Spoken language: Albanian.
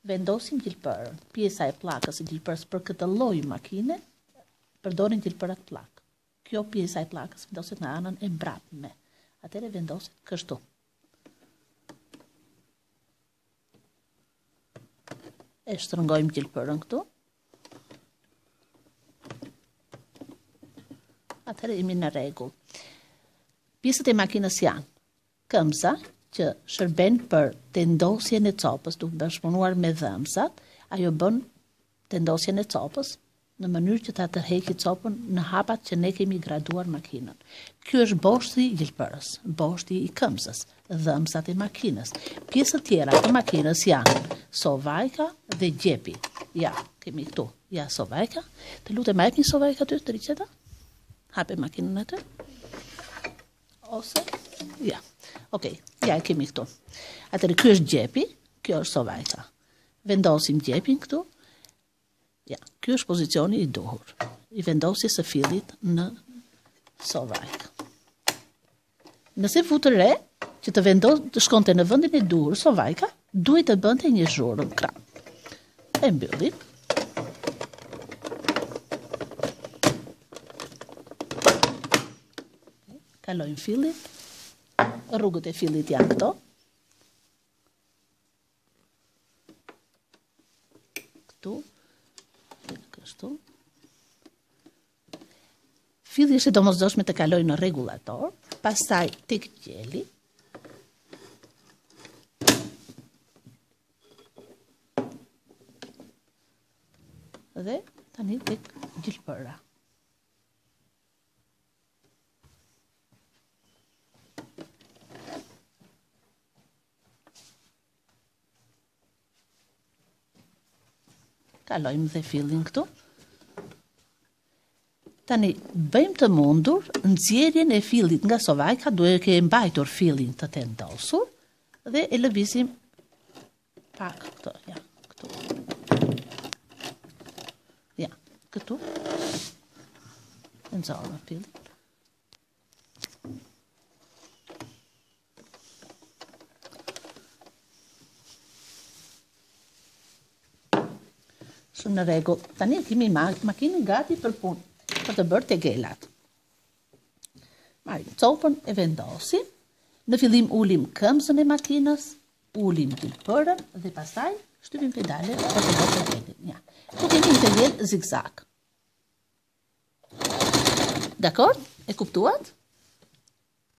Vendosim gjilpërën. Pjesa e pllakës së gjilpërës për këtë lloj makine përdorim gjilpërat pllakë. Kjo pjesa e pllakës vendoset në anën e mbrapme. Atëherë vendoset kështu. E shtrëngojmë gjilpërën këtu. Atëherë jemi në rregull. Pjesët e makinës janë këmbëza që shërben për tendosjen e copës, duke bashkëpunuar me dhëmbëzat, ajo bën tendosjen e copës, në mënyrë që ta tërheqi copën në hapat që ne kemi graduar makinën. Ky është boshti i gjilpërës, boshti i këmbëzës, dhëmbëzat e makinës. Pjesët tjera të makinës janë sovajka dhe gjepi. Ja, kemi këtu, ja sovajka. Të lutem, a jep një sovajkë aty, të riqeta? Hape makinën aty. Ose, ja, okej, okay, ja e kemi këtu. Atëherë, kjo është gjepi, kjo është sovajka. Vendosim gjepin këtu. Ja, ky është pozicioni i duhur. I vendosjes së fillit në sovajkë. Nëse vutë re, që të vendos të shkonte në vendin e duhur sovajka, duhej të bënte një zhurmë kram. E mbyllim. Kalojmë fillin. Rrugët e fillit janë këto. Këtu. Kështu. Filli është e domosdoshme të kalojë në rregullator, pastaj tek gjeli. Dhe tani tek gjilpëra. Kalojmë dhe fillin këtu. Tani, bëjmë të mundur nxjerrjen e fillit nga sovajka, duke e mbajtur fillin të tendosur, dhe e lëvizim pak këtë, ja, këtu. Ja, këtu. Nxorëm fillin. Shumë në rregull. Tani e kemi makinën gati për punë, për të bërë tegelat. Marrim copën e vendosim. Në fillim ulim këmbëzën e makinës, ulim gjilpërën dhe pastaj shtypim pedalen për të bërë tegelat. Ja. Të kemi tegel zigzag. Dakord? E kuptuat?